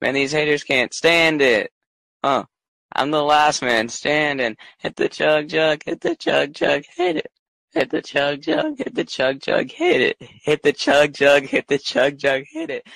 Man, these haters can't stand it. Huh. I'm the last man standing. Hit the chug jug, hit the chug jug, hit it. Hit the chug jug, hit the chug jug, hit it. Hit the chug jug, hit the chug jug, hit it.